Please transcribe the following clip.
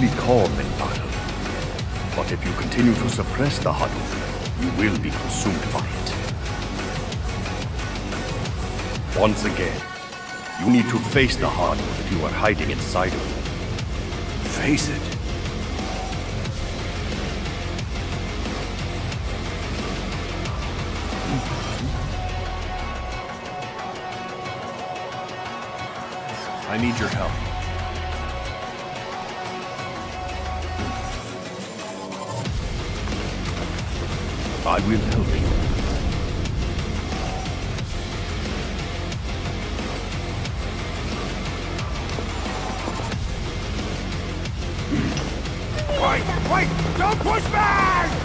strictly calm in battle. But if you continue to suppress the Hado, you will be consumed by it. Once again, you need to face the Hado that you are hiding inside of. Face it. I need your help. I will help you. Wait! Wait! Don't push back!